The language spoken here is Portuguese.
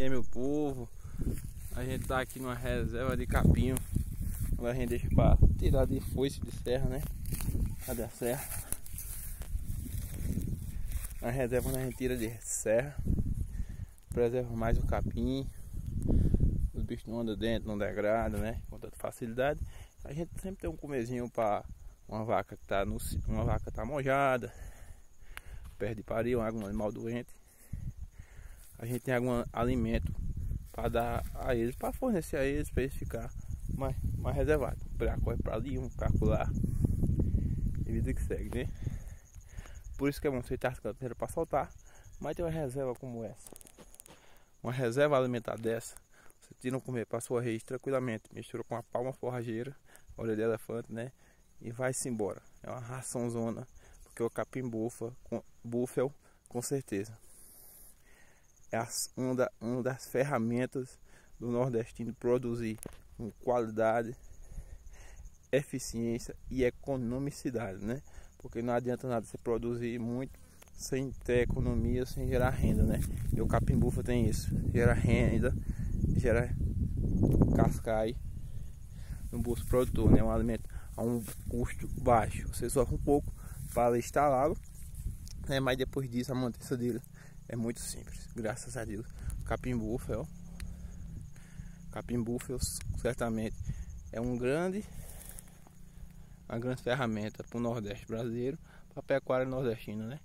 Aí meu povo, a gente tá aqui numa reserva de capinho Agora a gente deixa pra tirar de foice de serra, né? Cadê a serra? Na reserva a gente tira de serra Preserva mais o capim Os bichos não andam dentro, não degrada, né? Com tanta facilidade A gente sempre tem um comezinho pra uma vaca que tá no, uma vaca tá mojada perde pariu, algum animal doente a gente tem algum alimento para dar a eles, para fornecer a eles, para eles ficar mais, mais reservados. Para correr para ali, um calcular e vida que segue, né? Por isso que é bom você ter as canteiras para soltar, mas tem uma reserva como essa. Uma reserva alimentar dessa, você tira um comer para sua rede tranquilamente, mistura com a palma forrageira, olha de elefante, né? E vai-se embora. É uma ração zona, porque o capim bufa, com, com certeza é uma, da, uma das ferramentas do nordestino produzir com qualidade, eficiência e economicidade, né? Porque não adianta nada você produzir muito sem ter economia, sem gerar renda, né? E o capim-bufa tem isso, gera renda, gera cascai no bolso produtor, né? Um alimento a um custo baixo. Você sofre um pouco para instalá-lo, né? Mas depois disso a manutenção dele é muito simples, graças a Deus. Capim búfalo, capim búfalo certamente é um grande, uma grande ferramenta para o Nordeste brasileiro, para a pecuária nordestina, né?